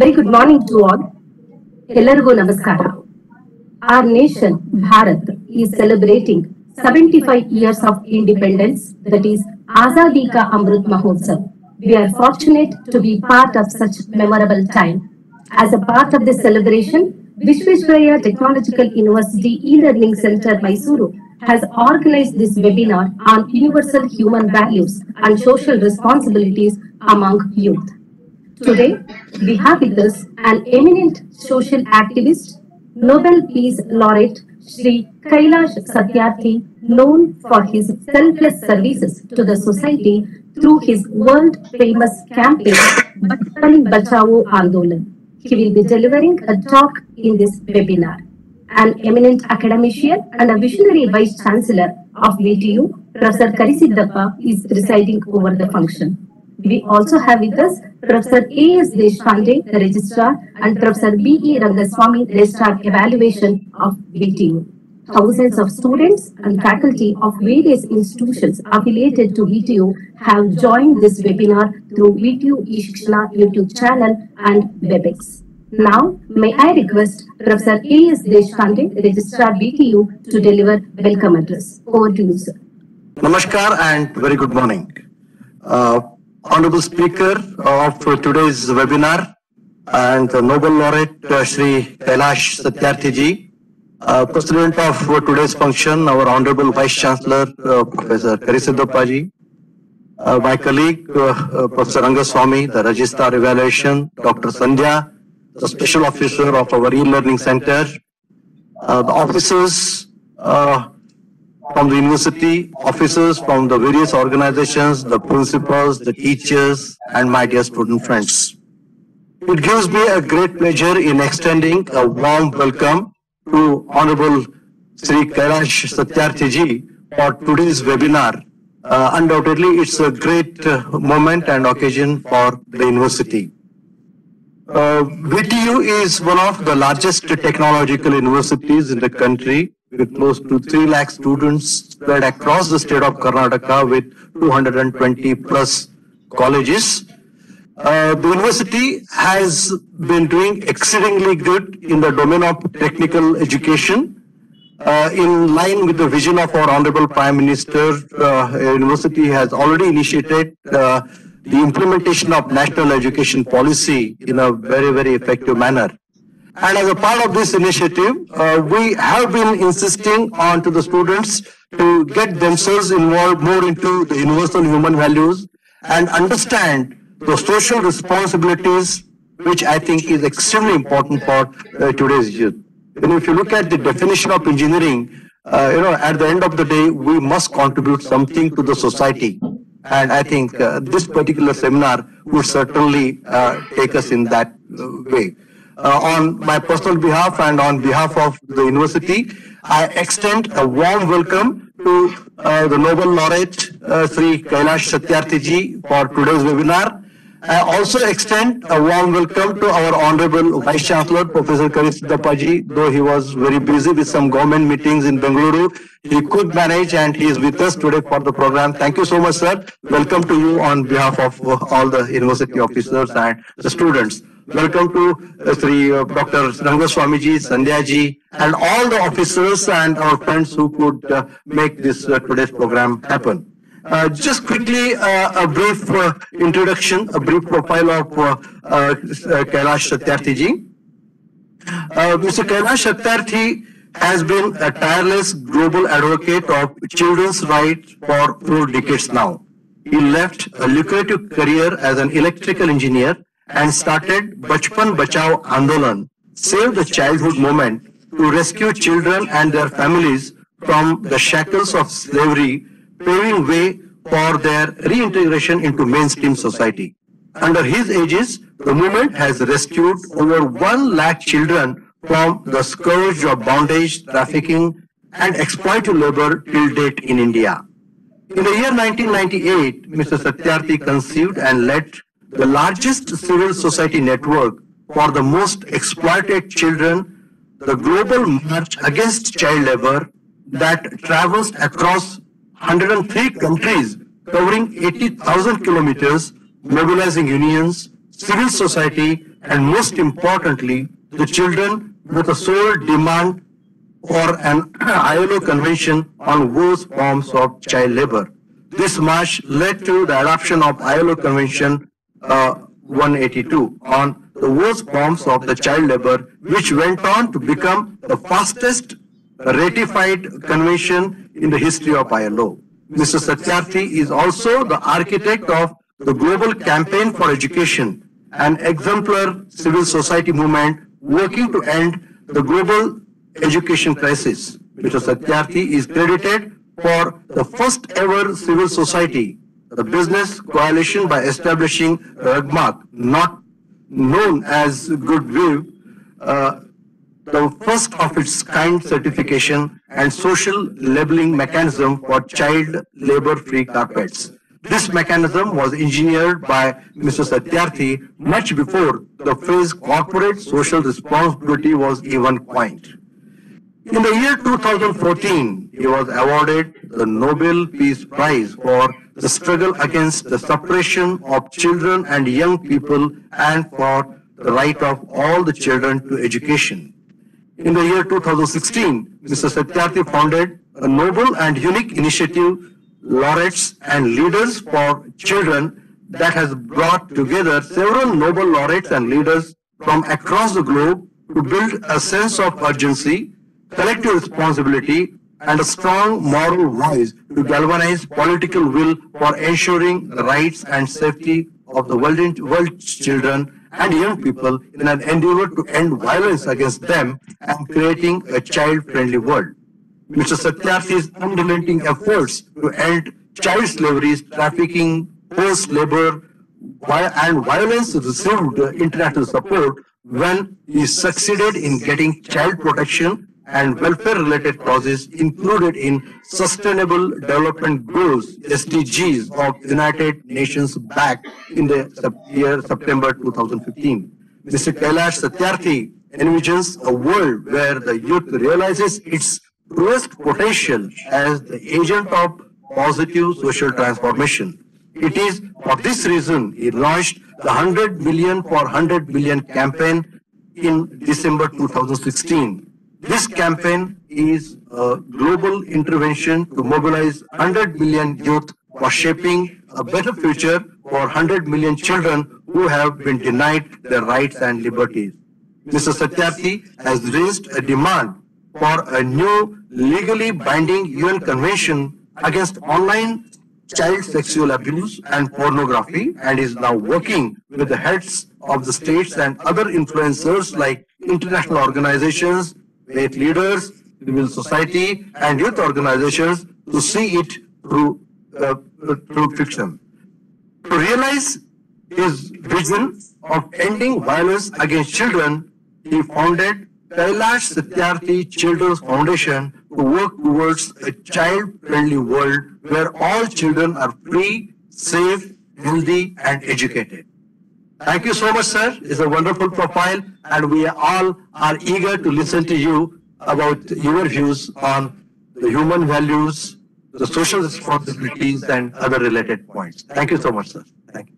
Very good morning to all ಎಲ್ಲರಿಗೂ ನಮಸ್ಕಾರ our nation Bharat is celebrating 75 years of independence that is Azadi Ka Amrit Mahotsav. We are fortunate to be part of such memorable time. As a part of this celebration, Vishveshwaraya Technological University e-learning center Mysuru has organized this webinar on universal human values and social responsibilities among youth. Today, we have with us an eminent social activist, Nobel Peace Laureate, Sri Kailash Satyarthi, known for his selfless services to the society through his world-famous campaign, Bachpan Bachao Andolan. He will be delivering a talk in this webinar. An eminent academician and a visionary Vice Chancellor of VTU, Professor Karisiddappa, is presiding over the function. We also have with us Professor A.S. Deshpande, the Registrar, and Professor B.E. Rangaswamy, Registrar Evaluation of VTU. Thousands of students and faculty of various institutions affiliated to VTU have joined this webinar through VTU eShikshana YouTube channel and WebEx. Now, may I request Professor A.S. Deshpande, Registrar VTU, to deliver welcome address. Over to you, sir. Namaskar and very good morning. Uh, Honorable Speaker of today's webinar and Nobel laureate uh, Shri Kailash Satyarthi ji, uh, President of today's function, our Honorable Vice Chancellor uh, Professor Karisiddappa ji, uh, my colleague uh, uh, Professor Rangaswamy, the Registrar Evaluation, Dr. Sandhya, the Special Officer of our e-learning center, uh, the officers, from the university, officers from the various organizations, the principals, the teachers, and my dear student friends. It gives me a great pleasure in extending a warm welcome to Honorable Sri Kailash Satyarthi ji for today's webinar. Uh, undoubtedly, it's a great uh, moment and occasion for the university. Uh, VTU is one of the largest technological universities in the country with close to 3 lakh students spread across the state of Karnataka with 220 plus colleges. Uh, the university has been doing exceedingly good in the domain of technical education. Uh, in line with the vision of our Honorable Prime Minister, uh, university has already initiated uh, the implementation of national education policy in a very, very effective manner. And as a part of this initiative, uh, we have been insisting on to the students to get themselves involved more into the universal human values and understand the social responsibilities, which I think is extremely important for uh, today's youth. And if you look at the definition of engineering, uh, you know, at the end of the day, we must contribute something to the society. And I think uh, this particular seminar would certainly uh, take us in that uh, way. Uh, on my personal behalf and on behalf of the university, I extend a warm welcome to uh, the Nobel laureate uh, Sri Kailash Satyarthi ji for today's webinar. I also extend a warm welcome to our Honorable Vice Chancellor, Professor Karisiddappa ji, though he was very busy with some government meetings in Bengaluru. He could manage and he is with us today for the program. Thank you so much, sir. Welcome to you on behalf of all the university officers and the students. Welcome to uh, Sri uh, Dr. Rangaswamy ji, Sandhya ji, and all the officers and our friends who could uh, make this uh, today's program happen. Uh, just quickly, uh, a brief introduction, a brief profile of uh, Kailash Satyarthi ji. Mr. Kailash Satyarthi has been a tireless global advocate of children's rights for four decades now. He left a lucrative career as an electrical engineer and started Bachpan Bachao Andolan, Save the Childhood Movement, to rescue children and their families from the shackles of slavery, paving way for their reintegration into mainstream society. Under his aegis, the movement has rescued over 1 lakh children from the scourge of bondage, trafficking, and exploitative labor till date in India. In the year 1998, Mr. Satyarthi conceived and led the largest civil society network for the most exploited children, the Global March Against Child Labor, that traversed across 103 countries, covering 80,000 kilometers, mobilizing unions, civil society, and most importantly, the children with a sole demand for an ILO convention on worst forms of child labor. This march led to the adoption of ILO Convention uh, 182 on the worst forms of the child labor, which went on to become the fastest ratified convention in the history of ILO. Mr. Satyarthi is also the architect of the Global Campaign for Education, an exemplar civil society movement working to end the global education crisis. Mr. Satyarthi is credited for the first ever civil society, the business coalition by establishing RUGMARK, not known as GoodWeave, uh, the first of its kind certification and social labeling mechanism for child labor-free carpets. This mechanism was engineered by Mr. Satyarthi much before the phrase corporate social responsibility was even coined. In the year 2014, he was awarded the Nobel Peace Prize for the struggle against the suppression of children and young people and for the right of all the children to education. In the year 2016, Mr. Satyarthi founded a noble and unique initiative, Laureates and Leaders for Children, that has brought together several Nobel laureates and leaders from across the globe to build a sense of urgency, collective responsibility, and a strong moral voice to galvanize political will for ensuring the rights and safety of the world's children and young people in an endeavor to end violence against them and creating a child-friendly world. Mr. Satyarthi's unrelenting efforts to end child slavery, trafficking, forced labor, and violence received international support when he succeeded in getting child protection and welfare-related causes included in Sustainable Development Goals (SDGs) of United Nations back in the year September 2015. Mr. Kailash Satyarthi envisions a world where the youth realizes its truest potential as the agent of positive social transformation. It is for this reason he launched the 100 million for 100 billion campaign in December 2016. This campaign is a global intervention to mobilize 100 million youth for shaping a better future for 100 million children who have been denied their rights and liberties. Mr. Satyarthi has raised a demand for a new legally binding UN convention against online child sexual abuse and pornography and is now working with the heads of the states and other influencers like international organizations, faith leaders, civil society and youth organizations to see it through, uh, through fiction. To realize his vision of ending violence against children, he founded Kailash Satyarthi Children's Foundation to work towards a child-friendly world where all children are free, safe, healthy, and educated. Thank you so much, sir. It's a wonderful profile, and we all are eager to listen to you about your views on the human values, the social responsibilities, and other related points. Thank you so much, sir. Thank you.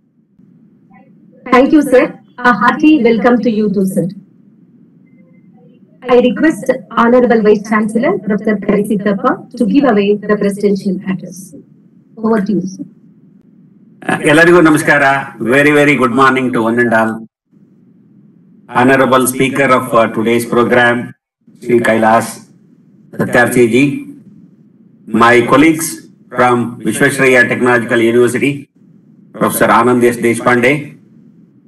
Thank you, sir. A hearty welcome to you too, sir. I request Honorable Vice Chancellor, Dr. Karisiddappa, to give away the presidential address. Over to you, sir. ಎಲ್ಲರಿಗೂ ನಮಸ್ಕಾರ very very good morning to one and all honourable speaker of today's programme Shri Kailash Satyarthi ji my colleagues from Vishwashraya Technological University, Professor Anand S. Deshpande,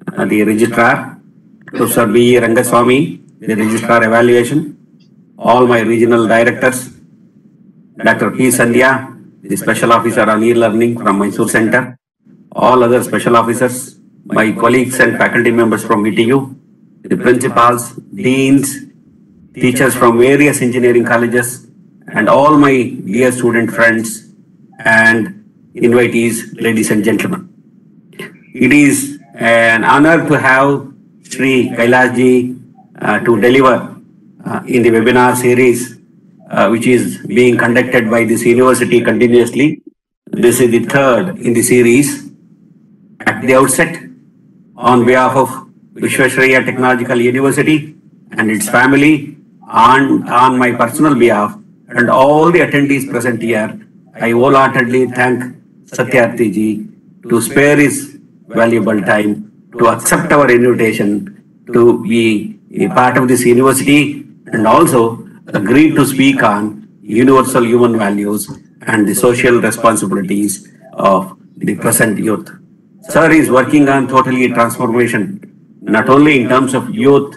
uh, the registrar, Professor B. Rangaswamy, the registrar evaluation, all my regional directors, Dr. P. Sandhya, the special officer on e-learning from Mysore Center, all other special officers, my colleagues and faculty members from VTU, the principals, deans, teachers from various engineering colleges, and all my dear student friends and invitees, ladies and gentlemen. It is an honor to have Sri Kailashji uh, to deliver uh, in the webinar series uh, which is being conducted by this university continuously. This is the third in the series. At the outset, on behalf of Visvesvaraya Technological University and its family on, on my personal behalf and all the attendees present here, I wholeheartedly thank Satyarthi ji to spare his valuable time to accept our invitation to be a part of this university and also agree to speak on universal human values and the social responsibilities of the present youth. Sir is working on totally transformation, not only in terms of youth,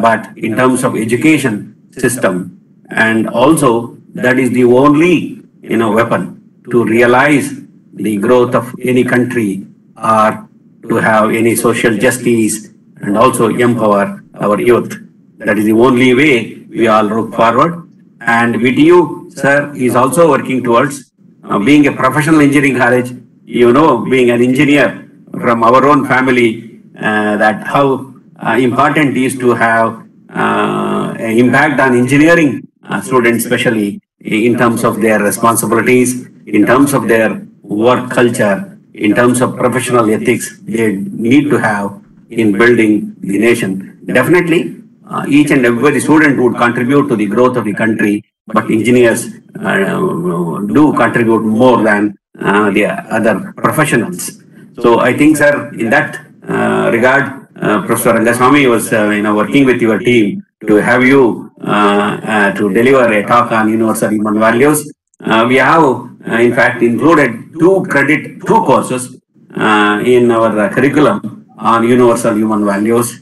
but in terms of education system. And also that is the only, you know, weapon to realize the growth of any country or to have any social justice and also empower our youth. That is the only way we all look forward. And with you, sir, is also working towards uh, being a professional engineering college, you know, being an engineer from our own family, uh, that how uh, important is to have uh, an impact on engineering uh, students, especially in terms of their responsibilities, in terms of their work culture, in terms of professional ethics they need to have in building the nation. Definitely, uh, each and every student would contribute to the growth of the country, but engineers do contribute more than uh, the other professionals. So I think, sir, in that uh, regard, uh, Professor Rangaswamy was, uh, you know, working with your team to have you uh, to deliver a talk on universal human values. We have, in fact, included two credit, two courses in our curriculum on universal human values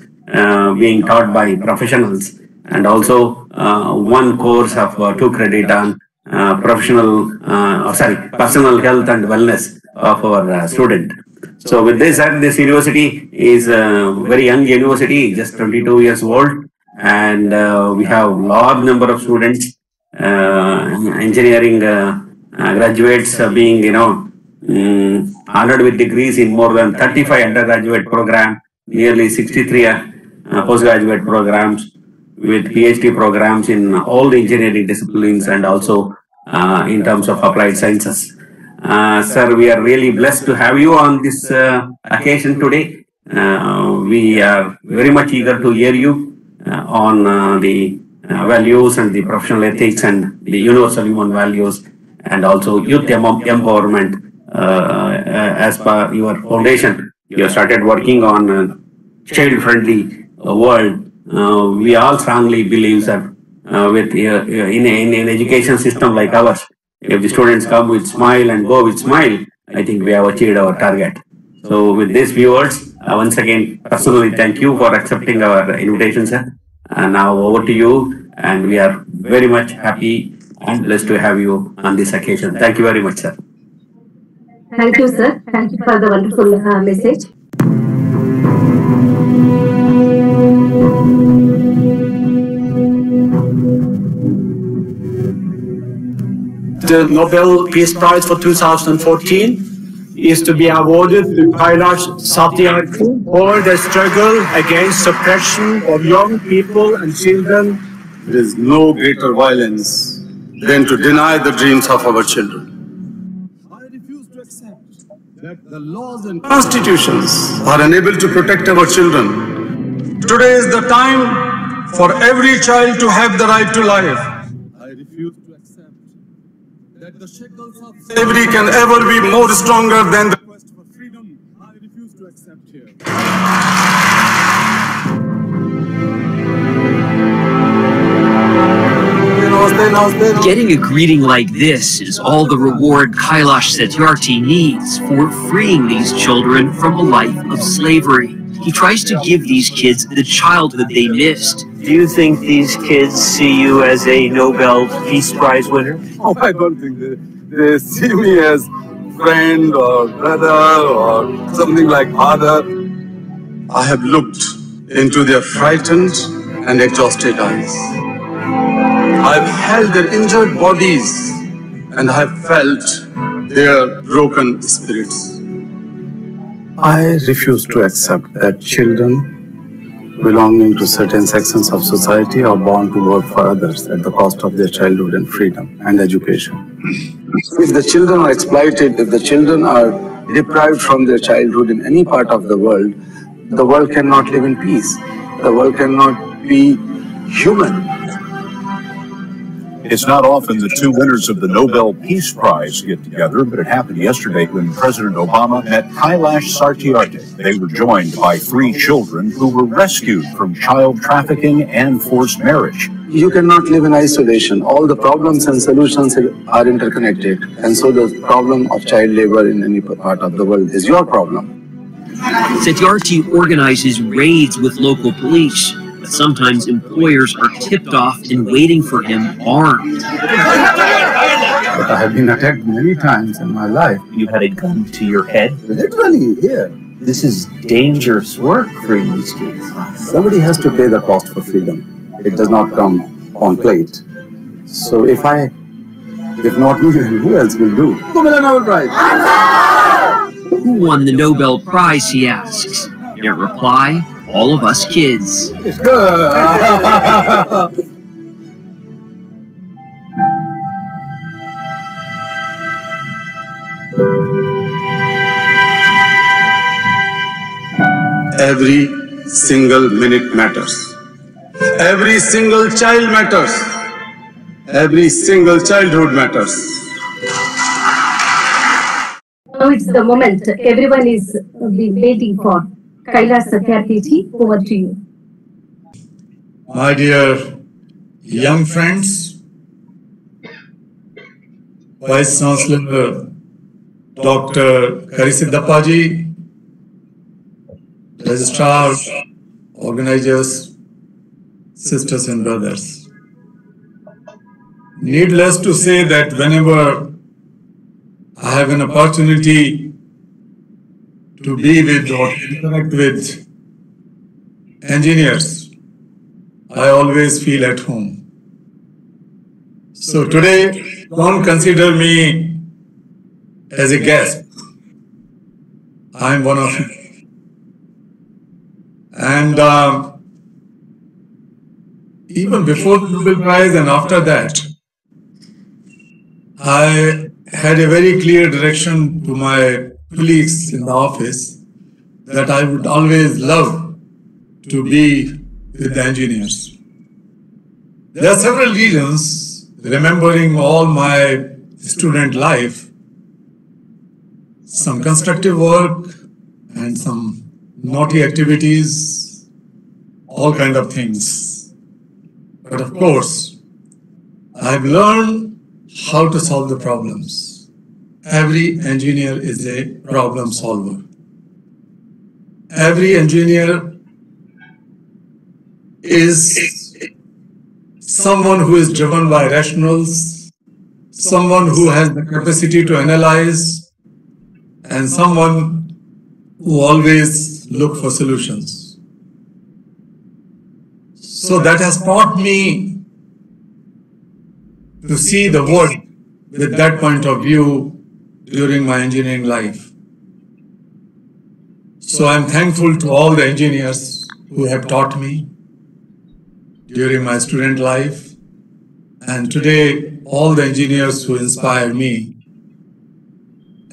being taught by professionals and also uh, one course of uh, two credit on professional, uh, or sorry, personal health and wellness of our uh, student. So with this, uh, this university is a very young university, just 22 years old, and uh, we have large number of students, uh, engineering uh, uh, graduates uh, being, you know, mm, honored with degrees in more than 35 undergraduate program, nearly 63 uh, postgraduate programs with PhD programs in all the engineering disciplines and also uh, in terms of applied sciences. Uh, sir, we are really blessed to have you on this uh, occasion today. Uh, we are very much eager to hear you uh, on uh, the values and the professional ethics and the universal human values and also youth em- empowerment as per your foundation. You started working on uh, child-friendly world. Uh, we all strongly believe that uh, with uh, in, in an education system like ours, if the students come with smile and go with smile, I think we have achieved our target. So with these viewers, uh, once again, personally thank you for accepting our invitation, sir. And now over to you, and we are very much happy and blessed to have you on this occasion. Thank you very much, sir. Thank you, sir. Thank you for the wonderful uh, message. The Nobel Peace Prize for 2014 is to be awarded to Kailash Satyarthi for the struggle against suppression of young people and children. There is no greater violence than to deny the dreams of our children. I refuse to accept that the laws and constitutions are unable to protect our children. Today is the time for every child to have the right to life. I refuse to accept that the shackles of slavery can ever be more stronger than the quest for freedom. I refuse to accept here. Getting a greeting like this is all the reward Kailash Satyarthi needs for freeing these children from a life of slavery. He tries to give these kids the childhood they missed. Do you think these kids see you as a Nobel Peace Prize winner? Oh, I don't think they, they see me as friend or brother or something like father. I have looked into their frightened and exhausted eyes. I've held their injured bodies and I've felt their broken spirits. I refuse to accept that children belonging to certain sections of society are born to work for others at the cost of their childhood and freedom and education. If the children are exploited, if the children are deprived from their childhood in any part of the world, the world cannot live in peace. The world cannot be human. It's not often the two winners of the Nobel Peace Prize get together, but it happened yesterday when President Obama met Kailash Satyarthi. They were joined by three children who were rescued from child trafficking and forced marriage. You cannot live in isolation. All the problems and solutions are interconnected. And so the problem of child labor in any part of the world is your problem. Satyarthi organizes raids with local police, sometimes employers are tipped off and waiting for him armed. But I have been attacked many times in my life. You had a gun to your head. Literally, here. This is dangerous work for these kids. Somebody has to pay the cost for freedom. It does not come on plate. So if I, if not me, then who else will do? Who will Nobel Prize? Who won the Nobel Prize, he asks. Their reply, all of us kids. Every single minute matters. Every single child matters. Every single childhood matters. Now it's the moment everyone is been waiting for. Kailash Satyarthi over to you. My dear young friends, Vice Chancellor Dr. Karisiddappa ji, Registrar, organizers, sisters and brothers. Needless to say that whenever I have an opportunity to be with or interact with engineers, I always feel at home. So today, don't consider me as a guest. I'm one of you. And uh, even before the Nobel Prize and after that, I had a very clear direction to my colleagues in the office that I would always love to be with the engineers. There are several reasons, remembering all my student life, some constructive work and some naughty activities, all kind of things. But of course, I've learned how to solve the problems. Every engineer is a problem solver. Every engineer is someone who is driven by rationals, someone who has the capacity to analyze, and someone who always look for solutions. So that has taught me to see the world with that point of view during my engineering life. So I'm thankful to all the engineers who have taught me during my student life, and today all the engineers who inspire me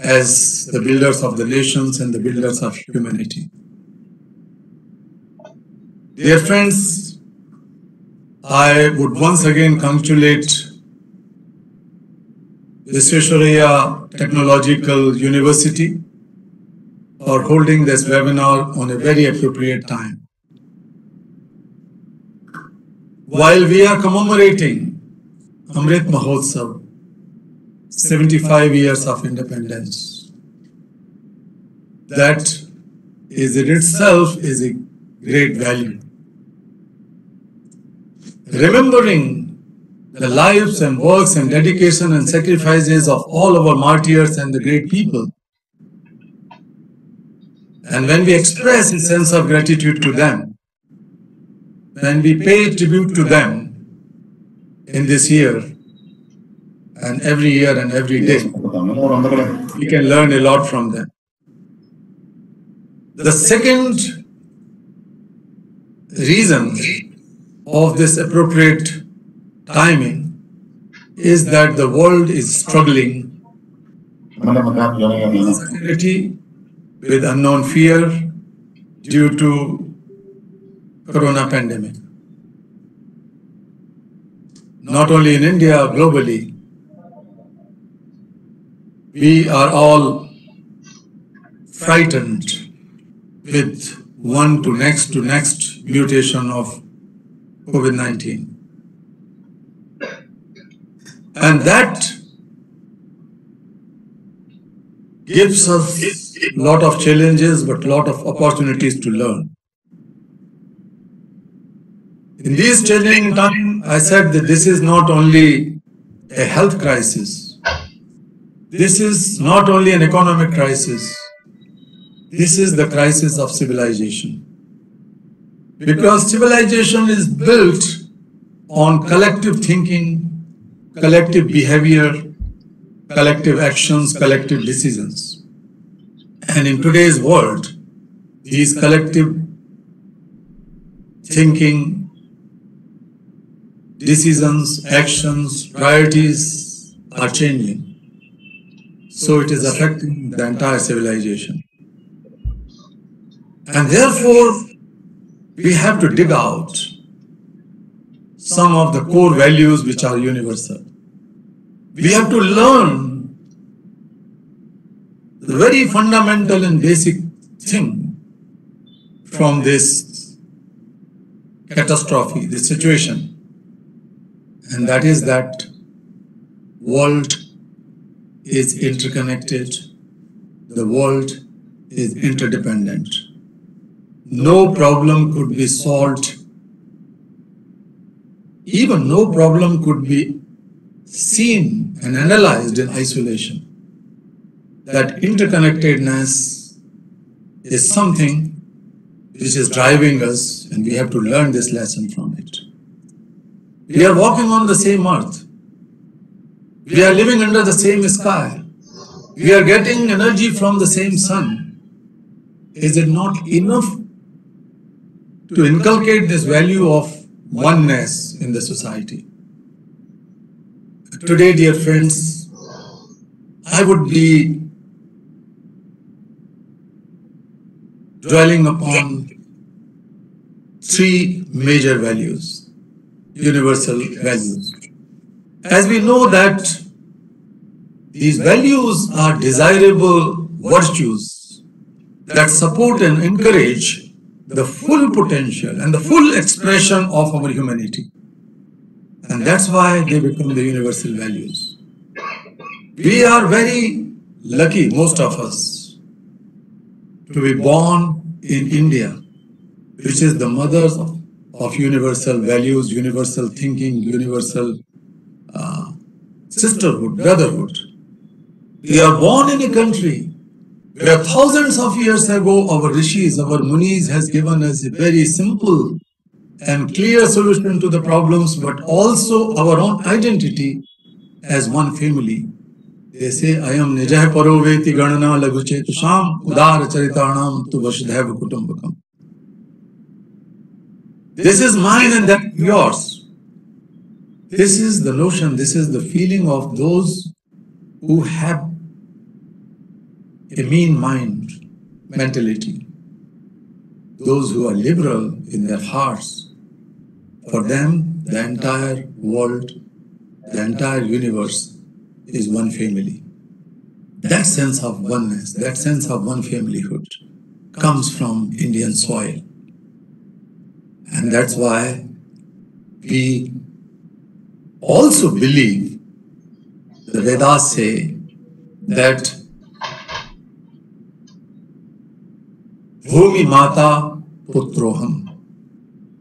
as the builders of the nations and the builders of humanity. Dear friends, I would once again congratulate Visvesvaraya Technological University for holding this webinar on a very appropriate time. While we are commemorating Amrit Mahotsav, 75 years of independence, that is in itself is a great value. Remembering the lives and works and dedication and sacrifices of all our martyrs and the great people. And when we express a sense of gratitude to them, when we pay tribute to them in this year and every year and every day, we can learn a lot from them. The second reason of this appropriate timing is that the world is struggling with uncertainty, with unknown fear, due to corona pandemic. Not only in India, globally, we are all frightened with one to next to next mutation of COVID-19. And that gives us a lot of challenges, but a lot of opportunities to learn. In these challenging times, I said that this is not only a health crisis. This is not only an economic crisis. This is the crisis of civilization. Because civilization is built on collective thinking, collective behavior, collective actions, collective decisions. And in today's world, these collective thinking, decisions, actions, priorities are changing. So it is affecting the entire civilization. And therefore, we have to dig out some of the core values which are universal. We have to learn the very fundamental and basic thing from this catastrophe, this situation. And that is that world is interconnected, the world is interdependent. No problem could be solved, even no problem could be seen and analyzed in isolation. That interconnectedness is something which is driving us, and we have to learn this lesson from it. We are walking on the same earth. We are living under the same sky. We are getting energy from the same sun. Is it not enough to inculcate this value of oneness in the society? Today, dear friends, I would be dwelling upon three major values, universal values. As we know that these values are desirable virtues that support and encourage the full potential and the full expression of our humanity. And that's why they become the universal values. We are very lucky, most of us, to be born in India, which is the mother of, of universal values, universal thinking, universal uh, sisterhood, brotherhood. We are born in a country where thousands of years ago our rishis, our munis has given us a very simple and clear solution to the problems, but also our own identity as one family. They say, I am Nijah Paroveti Ganana Laguchetu Sham Udar Charitanam Tu Vasudhaiva Kutumbakam. This is mine and that yours. This is the notion, this is the feeling of those who have a mean mind mentality. Those who are liberal in their hearts. For them, the entire world, the entire universe is one family. That sense of oneness, that sense of one familyhood comes from Indian soil. And that's why we also believe the Vedas say that Bhumi Mata Putroham,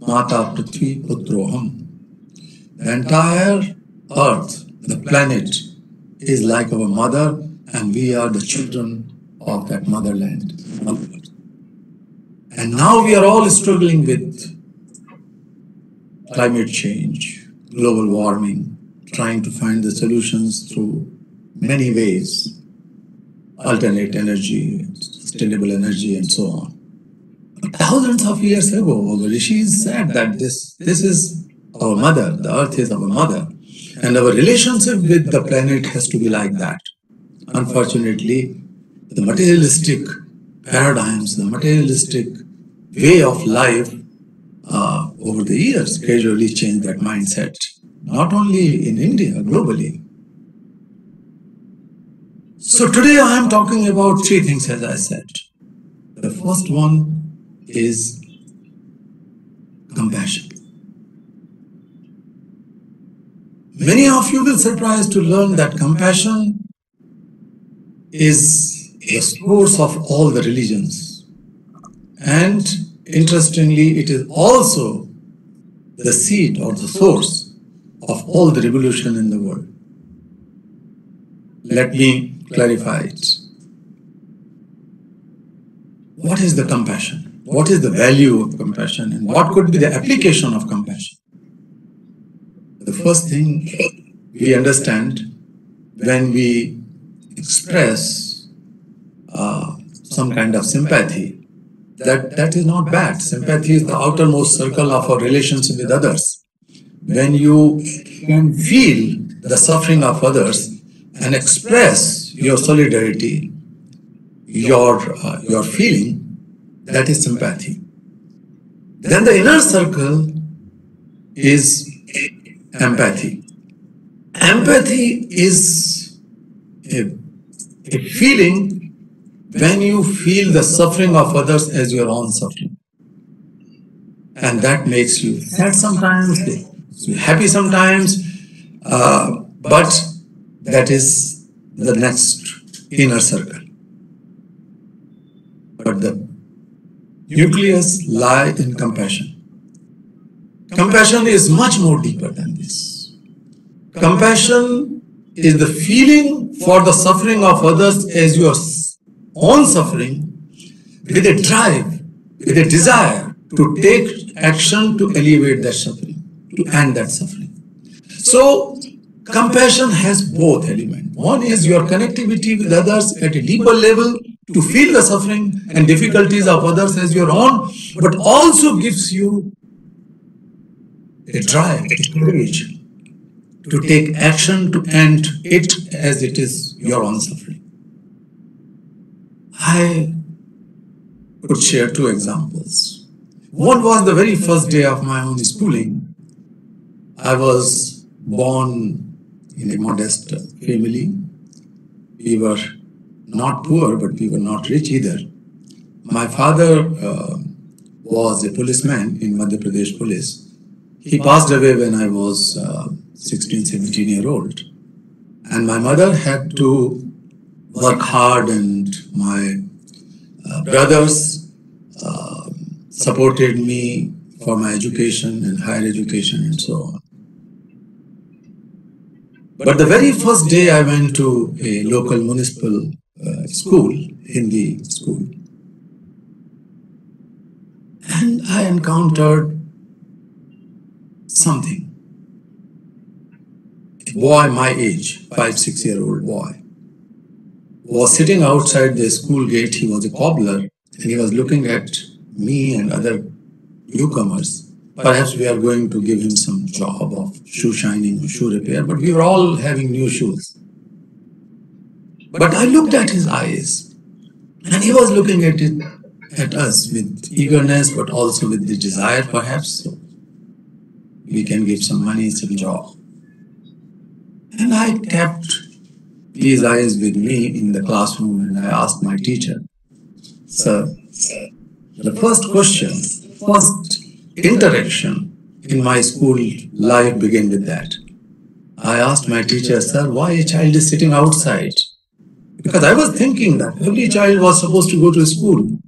Mata Prithvi Putroham. The entire earth, the planet, is like our mother, and we are the children of that motherland. And now we are all struggling with climate change, global warming, trying to find the solutions through many ways alternate energy, sustainable energy, and so on. Thousands of years ago, our rishis said that this, this is our mother, the earth is our mother, and our relationship with the planet has to be like that. Unfortunately, the materialistic paradigms, the materialistic way of life uh, over the years gradually changed that mindset, not only in India, globally. So today I am talking about three things, as I said. The first one is compassion. Many of you will surprise to learn that compassion is a source of all the religions. And interestingly, it is also the seed or the source of all the revolution in the world. Let me clarify it. What is the compassion? What is the value of compassion? And what could be the application of compassion? The first thing we understand when we express uh, some kind of sympathy, that, that is not bad. Sympathy is the outermost circle of our relationship with others. When you can feel the suffering of others and express your solidarity, your, uh, your feeling, that is sympathy. Then the inner circle is empathy. Empathy is a, a feeling when you feel the suffering of others as your own suffering. And that makes you sad sometimes, happy sometimes, uh, but that is the next inner circle. But the nucleus lie in compassion. Compassion is much more deeper than this. Compassion is the feeling for the suffering of others as your own suffering with a drive, with a desire to take action to alleviate that suffering, to end that suffering. So, compassion has both elements. One is your connectivity with others at a deeper level to feel the suffering and difficulties of others as your own, but also gives you a drive, a courage to take action to end it as it is your own suffering. I could share two examples. One was the very first day of my own schooling. I was born in a modest family. We were not poor, but we were not rich either. My father uh, was a policeman in Madhya Pradesh Police. He passed away when I was uh, 16, 17 year old. And my mother had to work hard and my uh, brothers uh, supported me for my education and higher education and so on. But the very first day I went to a local municipal uh, school, Hindi school, and I encountered something. A boy my age, five, six year old boy, was sitting outside the school gate. He was a cobbler and he was looking at me and other newcomers. Perhaps we are going to give him some job of shoe shining or shoe repair, but we were all having new shoes. But I looked at his eyes and he was looking at it at us with eagerness, but also with the desire, perhaps. So we can give some money, some job. And I kept these eyes with me in the classroom and I asked my teacher, Sir, the first question, first interaction in my school life began with that. I asked my teacher, Sir, why a child is sitting outside? Because I was thinking that every child was supposed to go to school.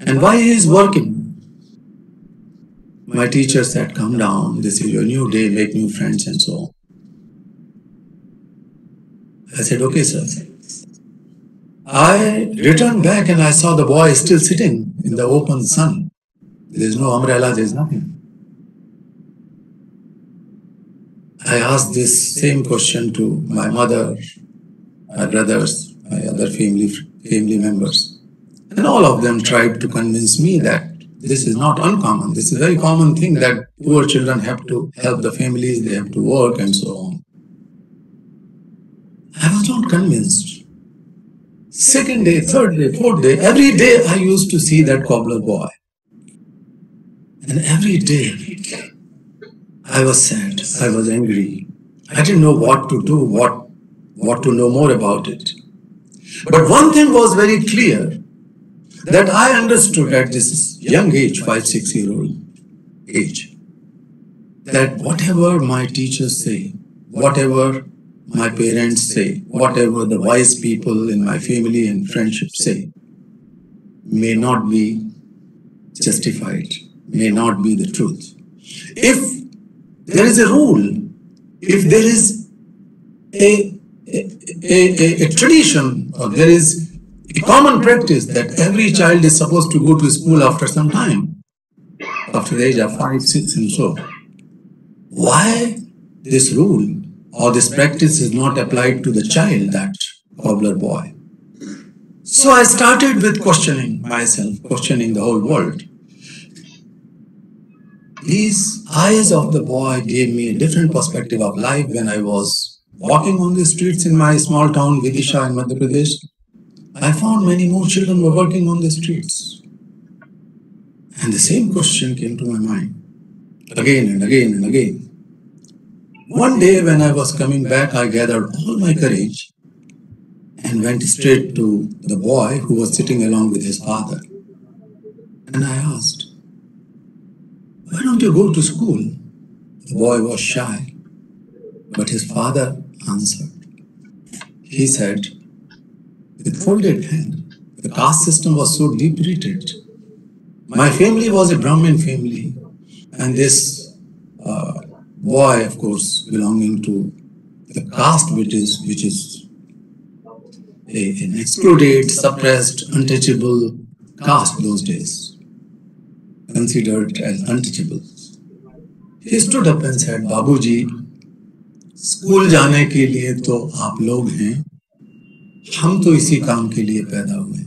And why he is working? My teacher said, Come down, this is your new day, make new friends, and so on. I said, Okay, sir. I returned back and I saw the boy still sitting in the open sun. There's no umbrella, there's nothing. I asked this same question to my mother, my brothers, my other family family members. And all of them tried to convince me that this is not uncommon. This is a very common thing that poor children have to help the families, they have to work and so on. I was not convinced. Second day, third day, fourth day, every day I used to see that cobbler boy. And every day I was sad, I was angry. I didn't know what to do, what, what to know more about it. But one thing was very clear that I understood at this young age, five, six year old age, that whatever my teachers say, whatever my parents say, whatever the wise people in my family and friendship say, may not be justified, may not be the truth. If there is a rule, if there is a, a, a, a, tradition or there is a common practice that every child is supposed to go to school after some time, after the age of five, six, and so. Why this rule or this practice is not applied to the child, that cobbler boy? So I started with questioning myself, questioning the whole world. These eyes of the boy gave me a different perspective of life when I was walking on the streets in my small town, Vidisha in Madhya Pradesh. I found many more children were working on the streets. And the same question came to my mind again and again and again. One day when I was coming back, I gathered all my courage and went straight to the boy who was sitting along with his father. And I asked, Why don't you go to school? The boy was shy, but his father answered. He said, with folded hand, the caste system was so deep rooted. My family was a Brahmin family, and this uh, boy, of course, belonging to the caste which is which is a, an excluded, suppressed, untouchable caste those days, considered as untouchable. He stood up and said, Babuji, school जाने के लिए तो आप लोग हैं। हम तो इसी काम के लिए पैदा हुए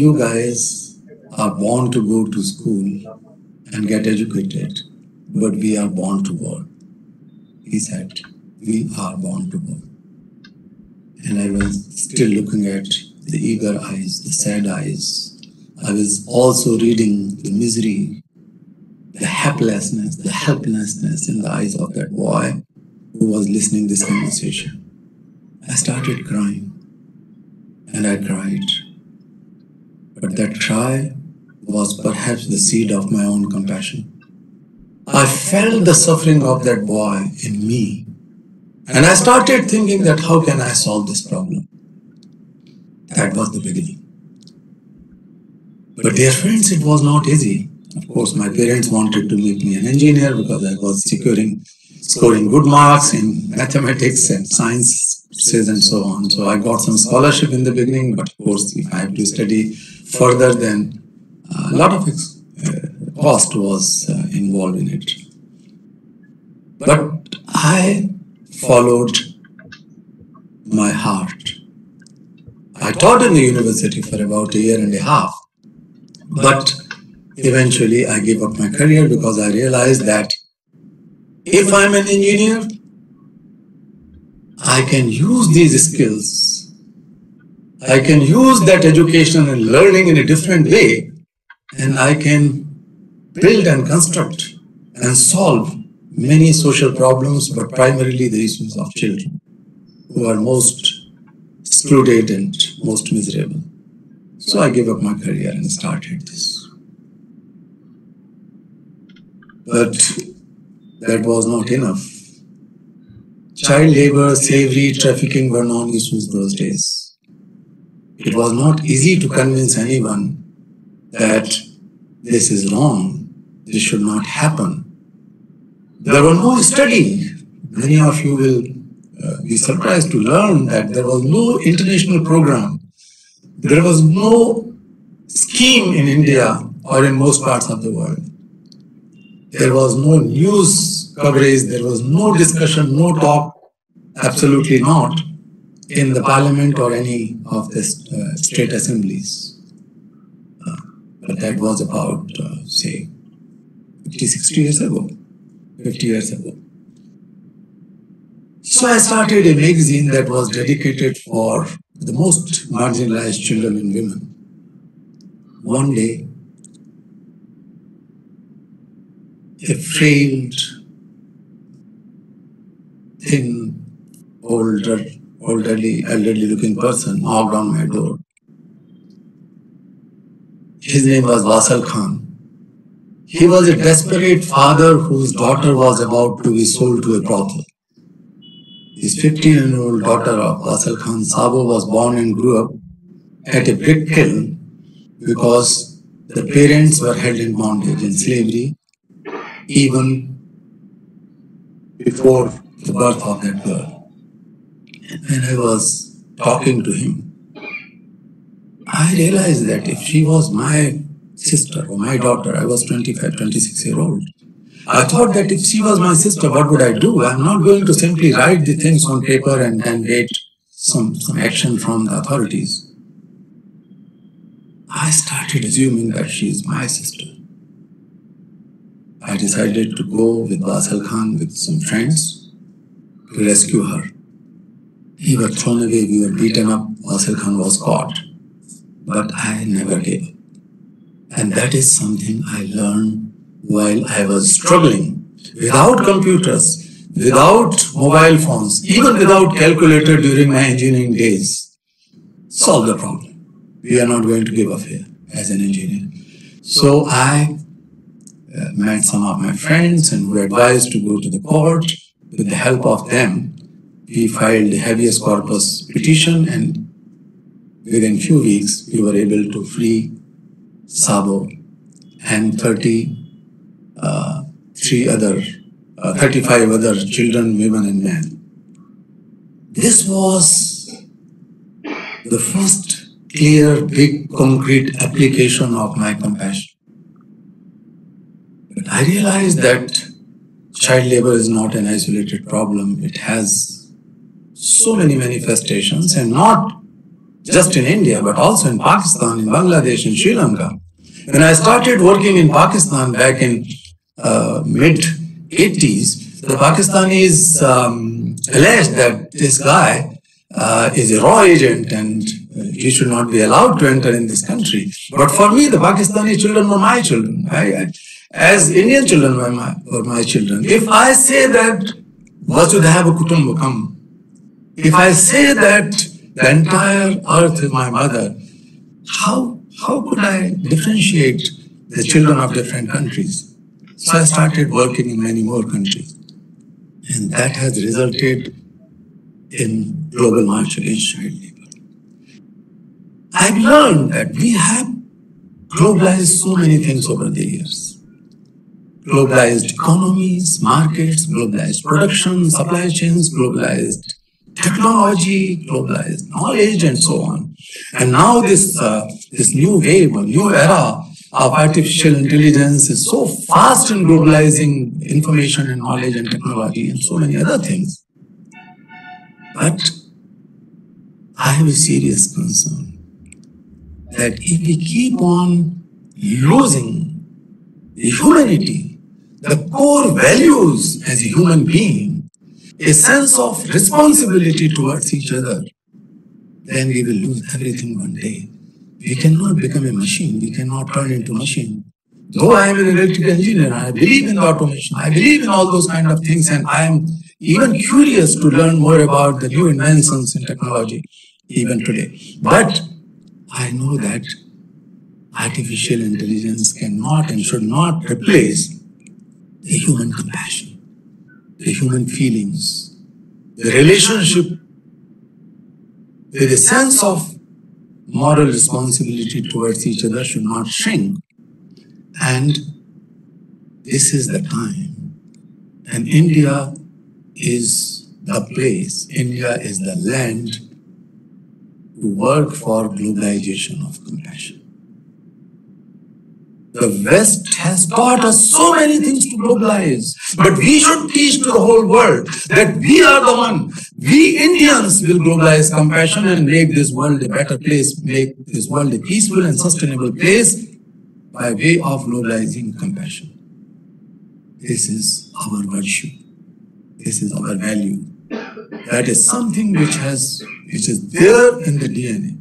you guys are born to go to school and get educated but we are born to ward said we are born to ward and I was still looking at the eager eyes the sad eyes I was also reading the misery the helplessness, the helplessness in the eyes of that boy who was listening this conversation. I started crying and I cried. But that cry was perhaps the seed of my own compassion. I felt the suffering of that boy in me. And I started thinking that how can I solve this problem? That was the beginning. But dear friends, it was not easy. Of course, my parents wanted to make me an engineer because I was securing, scoring good marks in mathematics and sciences and so on. So I got some scholarship in the beginning, but of course, if I have to study further, then a lot of uh, cost was uh, involved in it. But I followed my heart. I taught in the university for about a year and a half, but eventually I gave up my career because I realized that if I'm an engineer, I can use these skills. I can use that education and learning in a different way, and I can build and construct and solve many social problems, but primarily the issues of children who are most excluded and most miserable. So I gave up my career and started this. But that was not enough. Child labor, slavery, trafficking were non issues those days. It was not easy to convince anyone that this is wrong, this should not happen. There was no study. Many of you will uh, be surprised to learn that there was no international program. There was no scheme in India or in most parts of the world. There was no news coverage, there was no discussion, no talk, absolutely not, in the parliament or any of the uh, state assemblies. Uh, but that was about, uh, say, 50, 60 years ago, 50 years ago. So I started a magazine that was dedicated for the most marginalized children and women. One day, a frail, thin, older, elderly, elderly looking person knocked on my door. His name was Wasal Khan. He was a desperate father whose daughter was about to be sold to a brothel. His 15 year old daughter of Wasal Khan Sabo was born and grew up at a brick kiln because the parents were held in bondage in slavery even before the birth of that girl. And when I was talking to him, I realized that if she was my sister or my daughter, I was 25, 26 year old. I thought that if she was my sister, what would I do? I'm not going to simply write the things on paper and then wait some, some action from the authorities. I started assuming that she is my sister. I decided to go with Wasal Khan with some friends to rescue her. We were thrown away, we were beaten up, Wasal Khan was caught. But I never gave up. And that is something I learned while I was struggling without computers, without mobile phones, even without calculator during my engineering days. Solve the problem. We are not going to give up here as an engineer. So I met some of my friends and were advised to go to the court. With the help of them, we filed the habeas corpus petition and within few weeks we were able to free Sabo and 30 uh, three other, uh, 35 other children, women, and men. This was the first clear, big, concrete application of my compassion. I realized that child labor is not an isolated problem. It has so many manifestations, and not just in India, but also in Pakistan, in Bangladesh, in Sri Lanka. When I started working in Pakistan back in uh, mid 80s, the Pakistanis um, alleged that this guy uh, is a RAW agent and uh, he should not be allowed to enter in this country. But for me, the Pakistani children were my children. I, I, as Indian children were my, were my children. If I say that Vasudhaiva Kutumbakam, if I say that the entire earth is my mother, how, how could I differentiate the children of different countries? So I started working in many more countries. And that has resulted in global march against child labor. I've learned that we have globalized so many things over the years. Globalized economies, markets, globalized production, supply chains, globalized technology, globalized knowledge, and so on. And now this uh, this new wave, a new era of artificial intelligence is so fast in globalizing information and knowledge and technology and so many other things. But I have a serious concern that if we keep on losing the humanity, the core values as a human being, a sense of responsibility towards each other, then we will lose everything one day. We cannot become a machine. We cannot turn into machine. Though I am an electrical engineer, I believe in automation. I believe in all those kind of things, and I am even curious to learn more about the new inventions in technology, even today. But I know that artificial intelligence cannot and should not replace the human compassion, the human feelings, the relationship with a sense of moral responsibility towards each other should not shrink. And this is the time. And India is the place, India is the land to work for globalization of compassion. The West has taught us so many things to globalize, but we should teach to the whole world that we are the one. We Indians will globalize compassion and make this world a better place, make this world a peaceful and sustainable place by way of globalizing compassion. This is our virtue. This is our value. That is something which has, which is there in the DNA.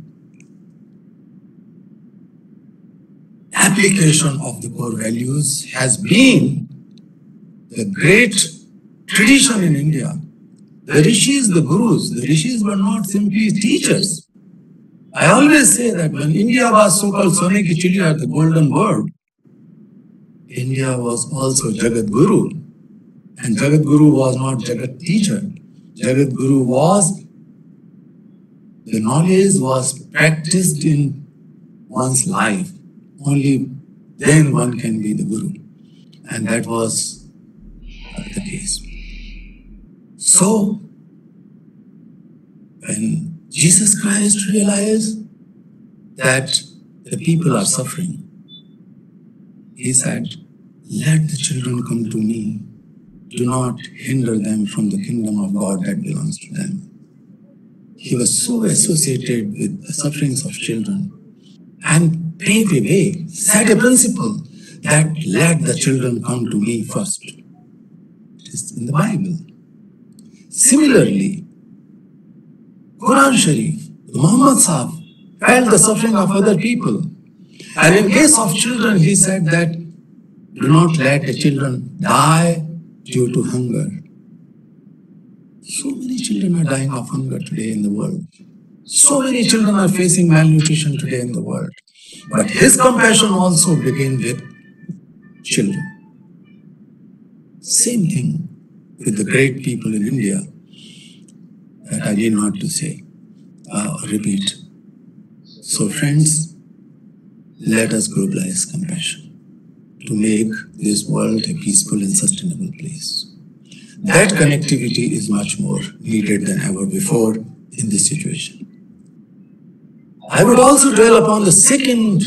Application of the core values has been the great tradition in India. The rishis, the gurus, the rishis were not simply teachers. I always say that when India was so-called Sone ki Chidiya, the golden bird, India was also Jagat Guru. And Jagat Guru was not Jagat teacher. Jagat Guru was, the knowledge was practiced in one's life. Only then one can be the Guru. And that was the case. So, when Jesus Christ realized that the people are suffering, he said, Let the children come to me. Do not hinder them from the kingdom of God that belongs to them. He was so associated with the sufferings of children and paved a set a principle that let the children come to me first. It is in the Bible. Similarly, Quran Sharif, Muhammad Sahib felt the suffering of other people. And in case of children, he said that do not let the children die due to hunger. So many children are dying of hunger today in the world. So many children are facing malnutrition today in the world. But his compassion also began with children. Same thing with the great people in India that I need not to say, uh, repeat. So friends, let us globalize compassion to make this world a peaceful and sustainable place. That connectivity is much more needed than ever before in this situation. I would also dwell upon the second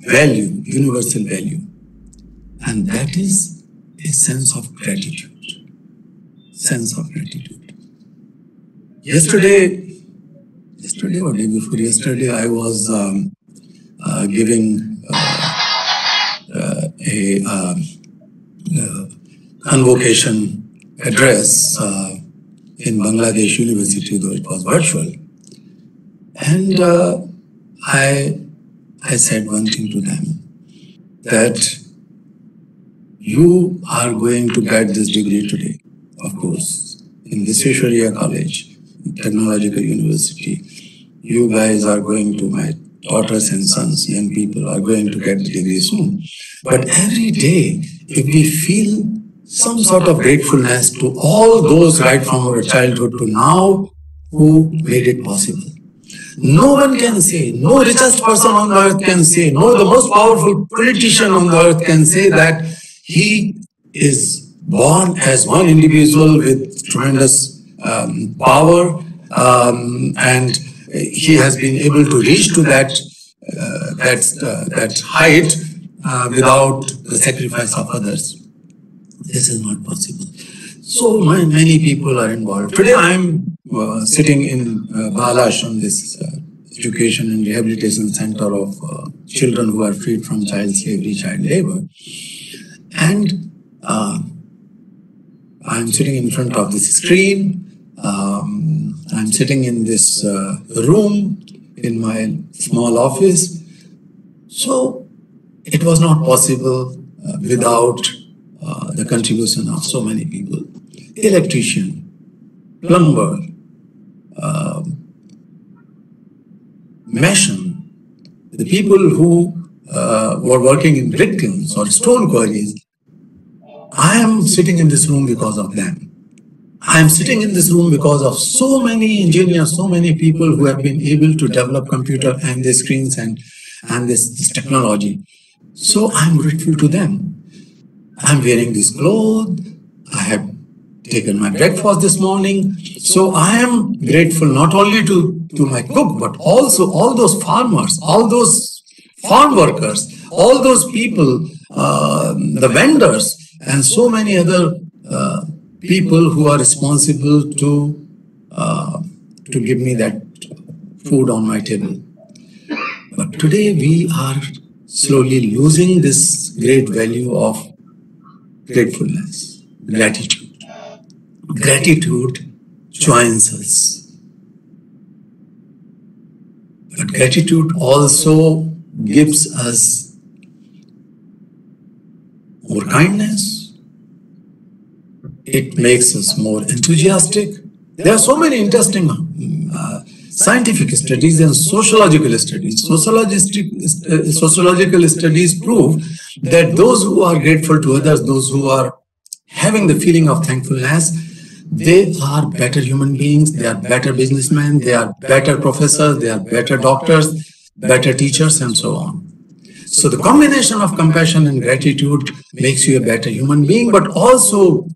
value, universal value, and that is a sense of gratitude. Sense of gratitude. Yesterday, yesterday or day before yesterday, I was um, uh, giving uh, uh, a um, uh, convocation address uh, in Bangladesh University, though it was virtual. And uh, I, I said one thing to them that you are going to get this degree today, of course, in this Visvesvaraya College, Technological University. You guys are going to, my daughters and sons, young people, are going to get the degree soon. But every day, if we feel some sort of gratefulness to all those right from our childhood to now who made it possible. No one can say, no richest person on earth can say, no the most powerful politician on the earth can say that he is born as one individual with tremendous um, power um, and he has been able to reach to that uh, that uh, that height uh, without the sacrifice of others. This is not possible. So my, many people are involved. Today I'm uh, sitting in uh, Balashram, this uh, education and rehabilitation center of uh, children who are freed from child slavery, child labor. And uh, I'm sitting in front of this screen. Um, I'm sitting in this uh, room in my small office. So it was not possible uh, without the contribution of so many people. Electrician, plumber, um, mason, the people who uh, were working in brick kilns or stone quarries, I am sitting in this room because of them. I am sitting in this room because of so many engineers, so many people who have been able to develop computer and the screens and, and this, this technology. So I'm grateful to them. I'm wearing this clothes. I have taken my breakfast this morning. So I am grateful not only to, to my cook, but also all those farmers, all those farm workers, all those people, uh, the vendors, and so many other uh, people who are responsible to uh, to give me that food on my table. But today we are slowly losing this great value of gratefulness, gratitude. Gratitude joins us. But gratitude also gives us more kindness, it makes us more enthusiastic. There are so many interesting uh, scientific studies and sociological studies. Uh, sociological studies prove that those who are grateful to others, those who are having the feeling of thankfulness, they are better human beings, they are better businessmen, they are better professors, they are better doctors, better teachers, and so on. So the combination of compassion and gratitude makes you a better human being, but also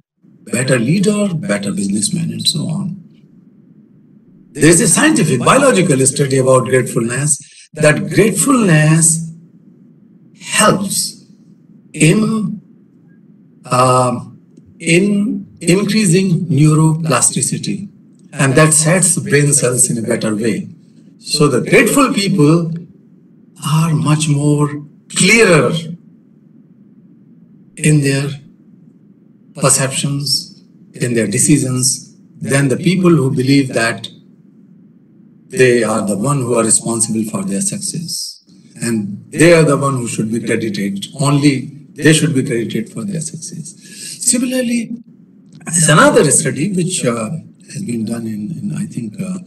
better leader, better businessman, and so on. There is a scientific biological study about gratefulness that gratefulness helps in uh, in increasing neuroplasticity. And that sets brain cells in a better way. So the grateful people are much more clearer in their perceptions, in their decisions than the people who believe that they are the one who are responsible for their success. And they are the one who should be credited. Only they should be credited for their success. Similarly there's another study which uh, has been done in, in i think uh,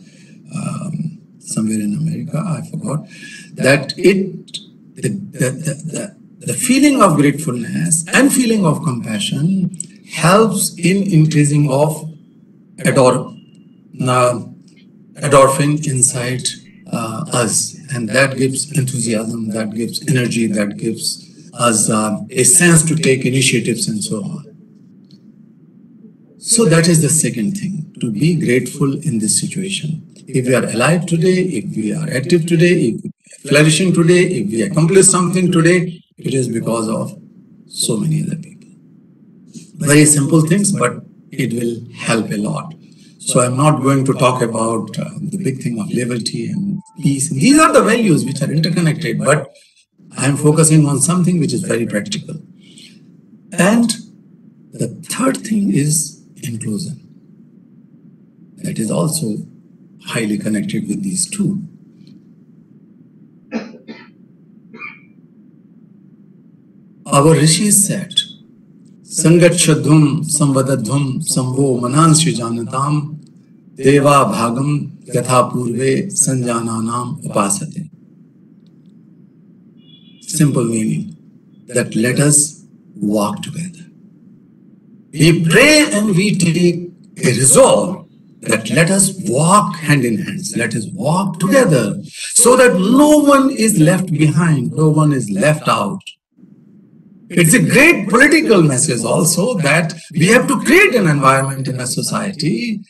um, somewhere in america i forgot that it the, the, the, the, feeling of gratefulness and feeling of compassion helps in increasing of ador, uh, endorphin inside uh, us. And that gives enthusiasm that gives energy that gives us uh, a sense to take initiatives and so on so that is the second thing to be grateful in this situation if we are alive today if we are active today if we are flourishing today if we accomplish something today it is because of so many other people very simple things but it will help a lot so I'm not going to talk about uh, the big thing of liberty and peace. These are the values which are interconnected, but I'm focusing on something which is very practical. And the third thing is inclusion. That is also highly connected with these two. Our rishis said, Sangachadhum samvadadhum samvo manansi janatam deva bhagam yatha purve sanjananam upasate. Simple meaning that let us walk together. We pray and we take a resolve that let us walk hand in hands, let us walk together so that no one is left behind, no one is left out. It's a great political message also that we have to create an environment in a society,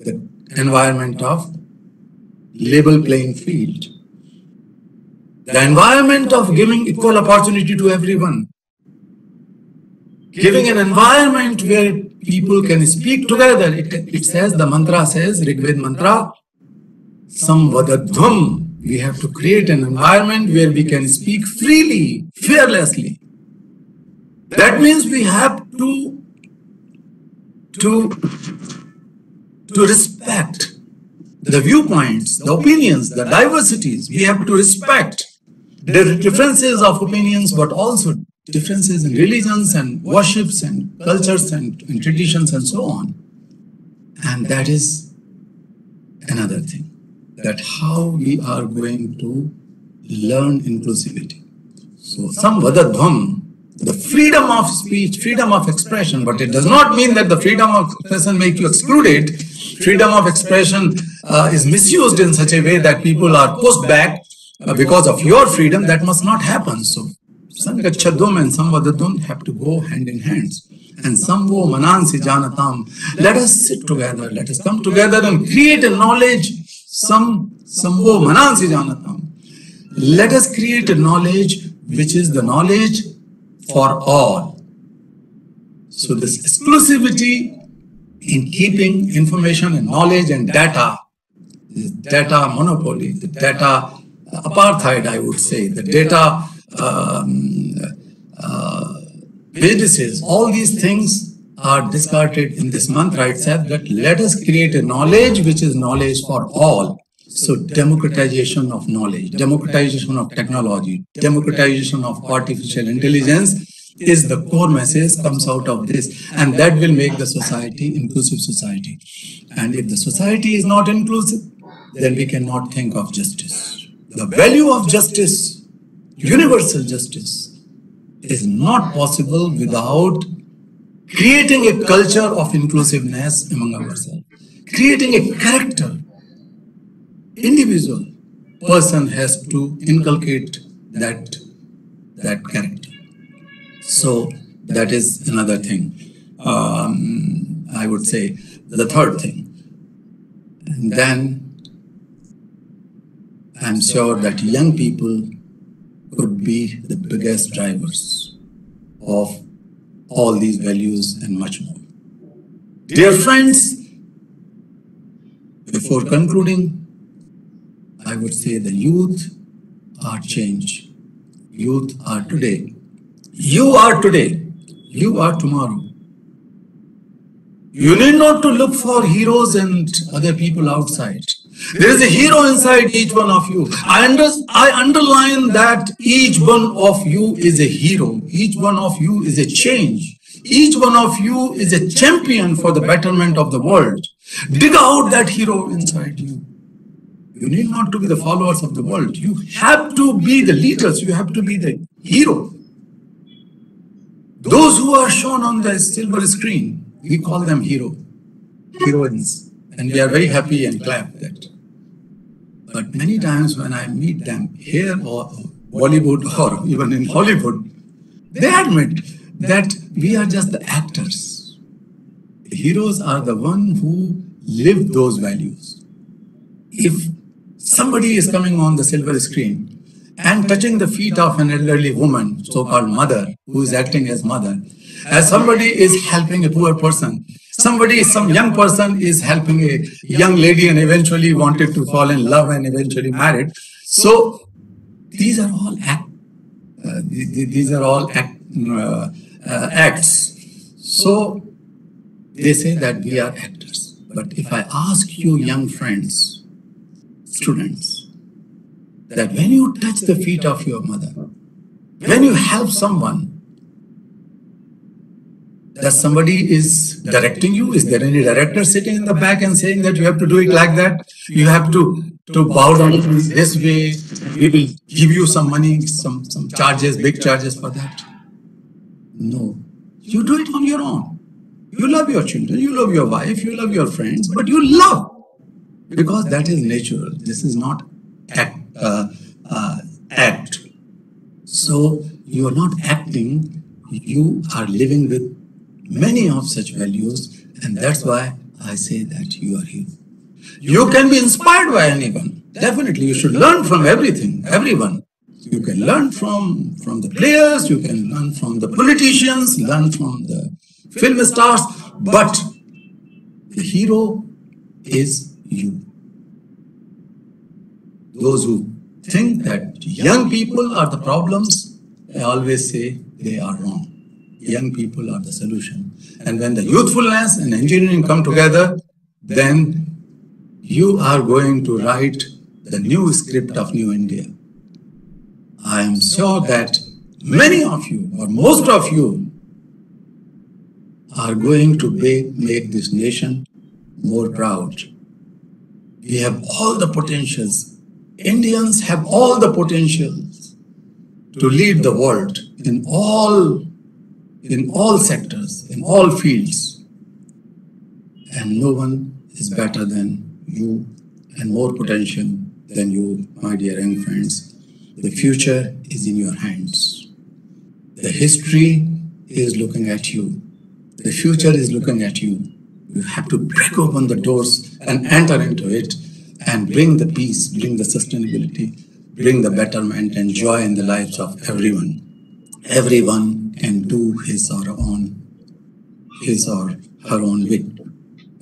the environment of level playing field, the environment of giving equal opportunity to everyone, giving an environment where people can speak together. It, it says, the mantra says, Rigved mantra, Samvadadhvam. We have to create an environment where we can speak freely, fearlessly. That means we have to, to, to respect the viewpoints, the opinions, the diversities. We have to respect the differences of opinions, but also differences in religions and worships and cultures and, and traditions and so on. And that is another thing, that how we are going to learn inclusivity. So, some samvadadhvam, the freedom of speech, freedom of expression, but it does not mean that the freedom of expression make you excluded. Freedom of expression uh, is misused in such a way that people are pushed back uh, because of your freedom. That must not happen. So, Sangachadum and Samvadadum have to go hand in hands. And Samvo Manansi Janatam. Let us sit together. Let us come together and create a knowledge. Some Samvo Manansi Janatam. Let us create a knowledge which is the knowledge for all. So this exclusivity in keeping information and knowledge and data, data monopoly, the data apartheid, I would say, the data um, uh, businesses, all these things are discarded in this mantra itself that let us create a knowledge which is knowledge for all. So democratization of knowledge, democratization of technology, democratization of artificial intelligence, is the core message comes out of this. And that will make the society inclusive society. And if the society is not inclusive, then we cannot think of justice. The value of justice, universal justice, is not possible without creating a culture of inclusiveness among ourselves, creating a character. Individual person has to inculcate that that character. So that is another thing. Um, I would say the third thing. And then I'm sure that young people could be the biggest drivers of all these values and much more. Dear friends, before concluding, I would say the youth are change. Youth are today. You are today. You are tomorrow. You need not to look for heroes and other people outside. There is a hero inside each one of you. I, under, I underline that each one of you is a hero. Each one of you is a change. Each one of you is a champion for the betterment of the world. Dig out that hero inside you. You need not to be the followers of the world. You have to be the leaders. You have to be the hero. Those who are shown on the silver screen, we call them hero, heroines. And we are very happy and clap that. But many times when I meet them here or Bollywood or even in Hollywood, they admit that we are just the actors. Heroes are the one who live those values. If somebody is coming on the silver screen and touching the feet of an elderly woman, so-called mother, who is acting as mother, as somebody is helping a poor person, somebody, some young person is helping a young lady and eventually wanted to fall in love and eventually married. So these are all act, uh, these are all act, uh, uh, acts. So they say that we are actors. But if I ask you, young friends, students, that when you touch the feet of your mother, when you help someone, that somebody is directing you? Is there any director sitting in the back and saying that you have to do it like that? You have to, to bow down this way. We will give you some money, some, some charges, big charges for that. No. You do it on your own. You love your children, you love your wife, you love your friends, but you love because that is natural. This is not act. Uh, uh, act. So you are not acting, you are living with many of such values, and that's why I say that you are here. You can be inspired by anyone. Definitely, you should learn from everything, everyone. You can learn from, from the players, you can learn from the politicians, learn from the film stars, but the hero is you. Those who think that young people are the problems, I always say they are wrong. Young people are the solution. And when the youthfulness and engineering come together, then you are going to write the new script of New India. I am sure that many of you, or most of you, are going to make, make this nation more proud. We have all the potentials. Indians have all the potentials to lead the world in all in all sectors, in all fields. And no one is better than you and more potential than you, my dear young friends. The future is in your hands. The history is looking at you. The future is looking at you. You have to break open the doors and enter into it and bring the peace, bring the sustainability, bring the betterment and joy in the lives of everyone. Everyone can do his or own, his or her own bit.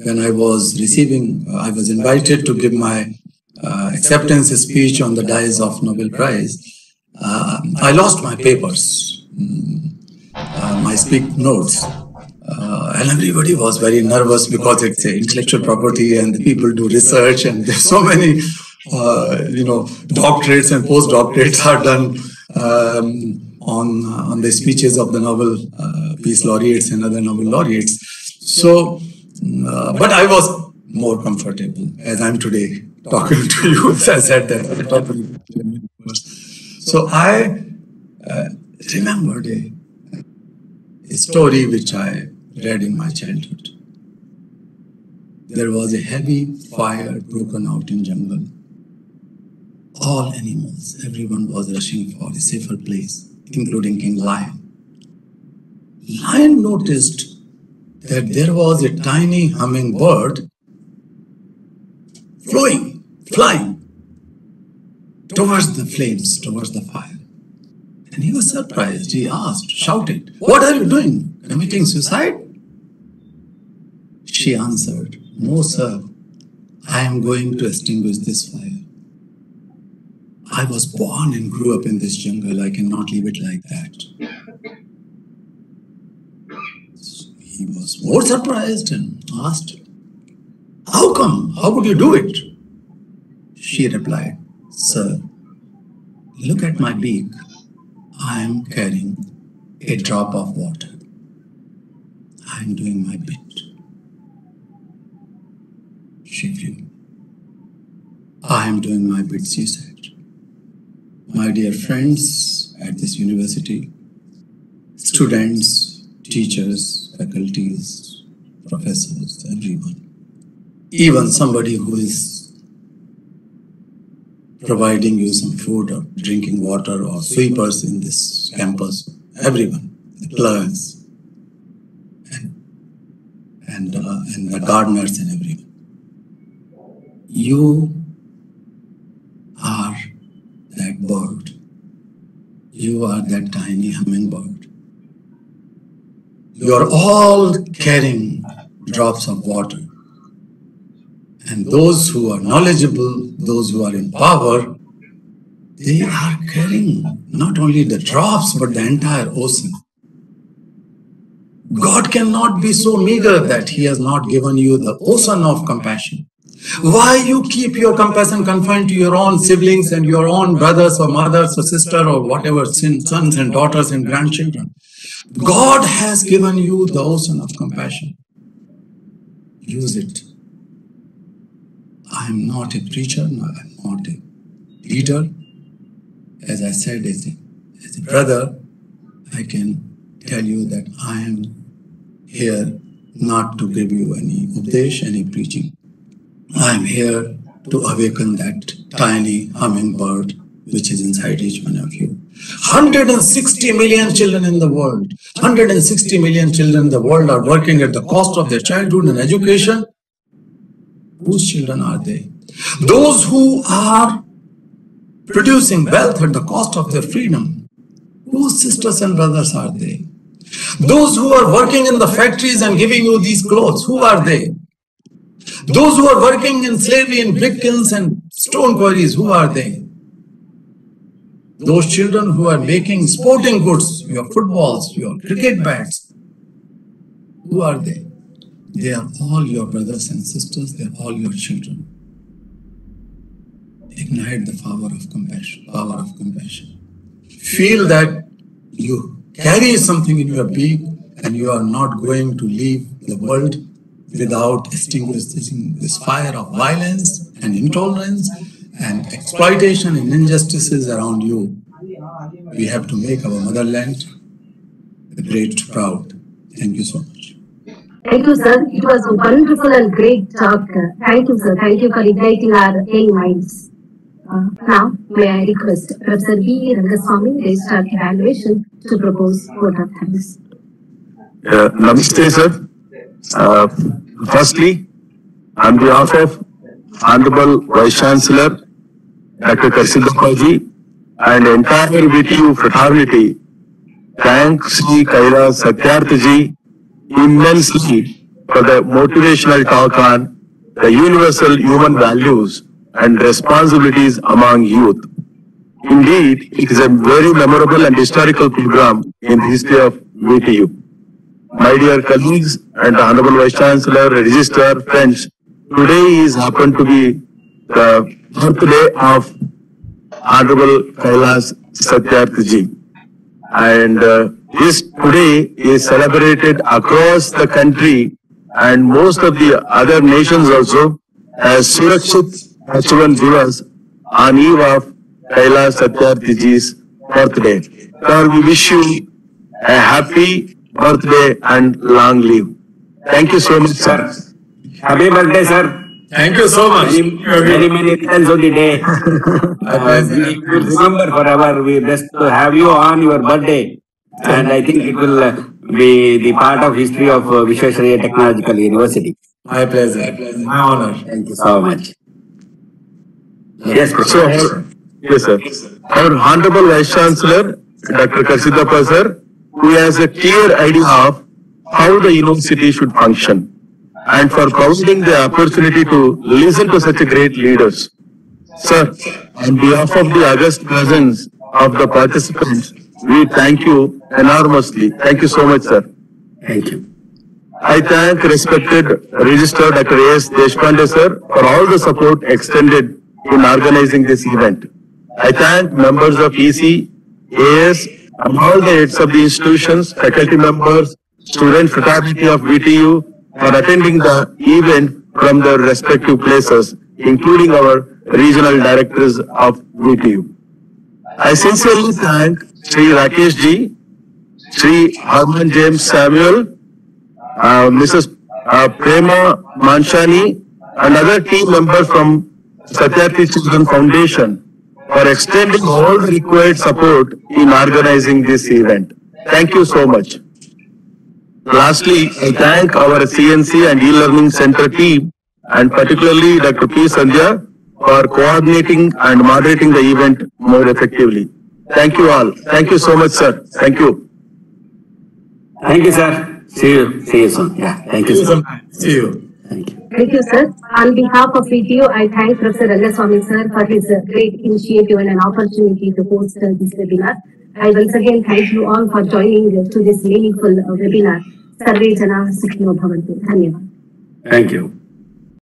When I was receiving, uh, I was invited to give my uh, acceptance speech on the dais of Nobel Prize. Uh, I lost my papers, mm, uh, my speak notes. Uh, and everybody was very nervous because it's intellectual property and people do research and there's so many, uh, you know, doctorates and postdoctorates are done um, on uh, on the speeches of the Nobel uh, Peace laureates and other Nobel laureates. So, uh, but I was more comfortable as I'm today talking to you. I said that. So I uh, remembered a, a story which I read in my childhood. There was a heavy fire broken out in jungle. All animals, everyone was rushing for a safer place, including King Lion. Lion noticed that there was a tiny hummingbird flowing, flying towards the flames, towards the fire. And he was surprised. He asked, shouted, What are you doing? Committing suicide? She answered, No, sir. I am going to extinguish this fire. I was born and grew up in this jungle. I cannot leave it like that. He was more surprised and asked, How come? How could you do it? She replied, Sir, look at my beak. I am carrying a drop of water. I am doing my bit. She flew. I am doing my bit, she said. My dear friends at this university, students, teachers, faculties, professors, everyone, even somebody who is providing you some food or drinking water or sweepers in this campus, everyone, the clerks and, and, uh, and the gardeners and everyone. You are that bird. You are that tiny hummingbird. You are all carrying drops of water. And those who are knowledgeable, those who are in power, they are carrying not only the drops but the entire ocean. God cannot be so meager that He has not given you the ocean of compassion. Why you keep your compassion confined to your own siblings and your own brothers or mothers or sister or whatever sons and daughters and grandchildren? God has given you the ocean of compassion. Use it. I am not a preacher, no, I am not a leader. As I said, as a, as a brother, I can tell you that I am here not to give you any upadesh, any preaching. I am here to awaken that tiny hummingbird which is inside each one of you. 160 million children in the world, 160 million children in the world are working at the cost of their childhood and education. Whose children are they? Those who are producing wealth at the cost of their freedom. Whose sisters and brothers are they? Those who are working in the factories and giving you these clothes, who are they? Those who are working in slavery in brick kilns and stone quarries, who are they? Those children who are making sporting goods, your footballs, your cricket bats, who are they? They are all your brothers and sisters, they are all your children. Ignite the power of compassion, power of compassion. Feel that you carry something in your beak and you are not going to leave the world without extinguishing this fire of violence and intolerance and exploitation and injustices around you. We have to make our motherland great proud. Thank you so much. Thank you, sir. It was a wonderful and great talk. Thank you, sir. Thank you for igniting our young minds. Uh, now, may I request Professor B. Rangaswamy, Registrar Evaluation, to propose vote of thanks. Uh, namaste, sir. Uh, firstly, on behalf of Honorable Vice Chancellor Dr. Karisiddappaji and entire VTU fraternity, thanks Sri Kailash Satyarthiji immensely for the motivational talk on the universal human values and responsibilities among youth. Indeed, it is a very memorable and historical program in the history of VTU. My dear colleagues and Honorable Vice Chancellor, Registrar, friends, today is happened to be the birthday of Honorable Kailash Satyarthi ji. And uh, this today is celebrated across the country and most of the other nations also as Surakshit Bachpan Divas on eve of Kailash Satyarthiji's birthday. Sir, we wish you a happy birthday and long live. Thank you so much, sir. Happy birthday, sir. Thank you so much. Many, many returns on the day. Uh, we will remember forever. We best to have you on your birthday. And I think it will uh, be the part of history of uh, Visvesvaraya Technological University. My pleasure. My honor. Thank you so much. Yes, So, yes, sir. Our Honorable Vice Chancellor, Dr. Karisiddappa, sir, who has a clear idea of how the university should function and for providing the opportunity to listen to such a great leaders. Sir, on behalf of the august presence of the participants, we thank you enormously. Thank you so much, sir. Thank you. I thank respected Registrar Dr. A.S. Deshpande sir for all the support extended in organizing this event. I thank members of EC, AS, all the heads of the institutions, faculty members, student fraternity of VTU for attending the event from their respective places, including our regional directors of VTU. I sincerely thank Sri Rakesh ji, Sri Harman James Samuel, uh, Mrs. Uh, Prema Manshani and other team members from Satyarthi Children Foundation for extending all required support in organizing this event. Thank you so much. Lastly, I thank our CNC and e-learning center team and particularly Dr. P. Sandhya for coordinating and moderating the event more effectively. Thank you all. Thank you so much, sir. Thank you. Thank you, sir. See you. See you soon. Yeah. Thank you, sir. See you. Thank you. Thank you, sir. On behalf of VTU, I thank Professor Rangaswamy, sir, for his uh, great initiative and an opportunity to host uh, this webinar. I once again thank you all for joining uh, to this meaningful uh, webinar. Sarve Jana Sukhino Bhavantu. Thank you.